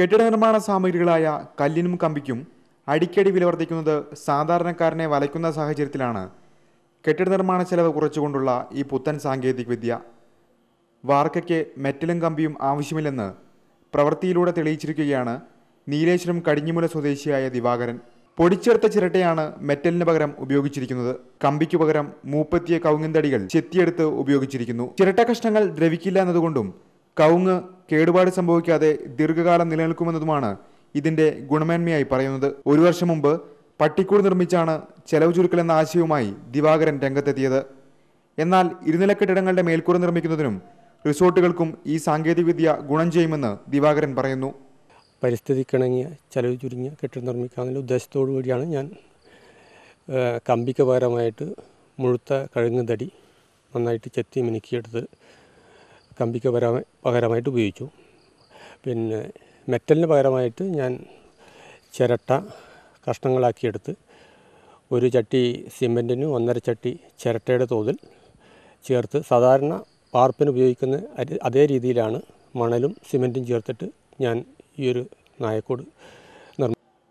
കെട്ടിട നിർമ്മാണ സാമഗ്രികളായ കല്ലിനും കമ്പിക്കും അടിക്കടി വില വർദ്ധിക്കുന്നത് സാധാരണക്കാരനെ വലയ്ക്കുന്ന സാഹചര്യത്തിലാണ്. കെട്ടിട നിർമ്മാണ ചെലവ് കുറച്ചുകൊണ്ടുള്ള ഈ പുത്തൻ സാങ്കേതികവിദ്യ വാർക്കയ്ക്ക് മെറ്റലും കമ്പിയും ആവശ്യമില്ലെന്ന് പ്രവൃത്തിയിലൂടെ തെളിയിച്ചിരിക്കുകയാണ് നീലേശ്വരം കടിഞ്ഞിമുല സ്വദേശിയായ ദിവാകരൻ. പൊടിച്ചെടുത്ത ചിരട്ടയാണ് മെറ്റലിന് പകരം ഉപയോഗിച്ചിരിക്കുന്നത്. കമ്പിക്കു പകരം മൂപ്പത്തിയ കവുങ്ങിന്തടികൾ ചെത്തിയെടുത്ത് ഉപയോഗിച്ചിരിക്കുന്നു. ചിരട്ട കഷ്ണങ്ങൾ ദ്രവിക്കില്ല എന്നതുകൊണ്ടും കവുങ്ങ് കേടുപാട് സംഭവിക്കാതെ ദീർഘകാലം നിലനിൽക്കുമെന്നതുമാണ് ഇതിന്റെ ഗുണമേന്മയായി പറയുന്നത്. ഒരു വർഷം മുമ്പ് പട്ടിക്കൂട് നിർമ്മിച്ചാണ് ചെലവ് ചുരുക്കൽ എന്ന ആശയവുമായി ദിവാകരൻ രംഗത്തെത്തിയത്. എന്നാൽ ഇരുനില കെട്ടിടങ്ങളുടെ മേൽക്കൂര നിർമ്മിക്കുന്നതിനും റിസോർട്ടുകൾക്കും ഈ സാങ്കേതികവിദ്യ ഗുണം ചെയ്യുമെന്ന് ദിവാകരൻ പറയുന്നു. പരിസ്ഥിതിക്കിണങ്ങിയ ചെലവ് ചുരുങ്ങിയ കെട്ടിടം നിർമ്മിക്കാമെന്നുള്ള ഉദ്ദേശത്തോടു കൂടിയാണ് ഞാൻ കമ്പിക്ക് പകരമായിട്ട് മുഴുത്ത കഴുങ്ങ് തടി നന്നായിട്ട് ചെത്തി മിനുക്കിയെടുത്ത് കമ്പിക്ക് പകരമായി പകരമായിട്ട് ഉപയോഗിച്ചു. പിന്നെ മെറ്റലിന് പകരമായിട്ട് ഞാൻ ചിരട്ട കഷ്ണങ്ങളാക്കിയെടുത്ത് ഒരു ചട്ടി സിമെന്റിന് ഒന്നര ചട്ടി ചിരട്ടയുടെ തോതിൽ ചേർത്ത് സാധാരണ വാർപ്പിന് ഉപയോഗിക്കുന്ന അതേ രീതിയിലാണ് മണലും സിമെന്റും ചേർത്തിട്ട് ഞാൻ ഈ ഒരു നായക്കോട്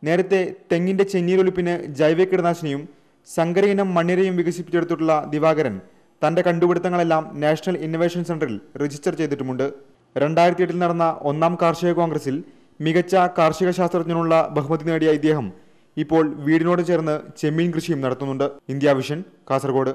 നേരത്തെ തെങ്ങിന്റെ ചെന്നീരൊലിപ്പിന് ജൈവ കീടനാശിനിയും സങ്കരയിനം മണ്ണിരയും വികസിപ്പിച്ചെടുത്തിട്ടുള്ള ദിവാകരൻ തന്റെ കണ്ടുപിടുത്തങ്ങളെല്ലാം നാഷണൽ ഇന്നൊവേഷൻ സെന്ററിൽ രജിസ്റ്റർ ചെയ്തിട്ടുമുണ്ട്. രണ്ടായിരത്തി എട്ടിൽ നടന്ന ഒന്നാം കാർഷിക കോൺഗ്രസിൽ മികച്ച കാർഷിക ശാസ്ത്രജ്ഞനുള്ള ബഹുമതി നേടിയ ഇദ്ദേഹം ഇപ്പോൾ വീടിനോട് ചേർന്ന് ചെമ്മീൻ കൃഷിയും നടത്തുന്നുണ്ട്. India vision Kasaragod.